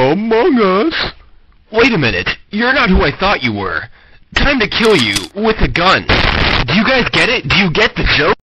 Among Us? Wait a minute, you're not who I thought you were. Time to kill you, with a gun. Do you guys get it? Do you get the joke?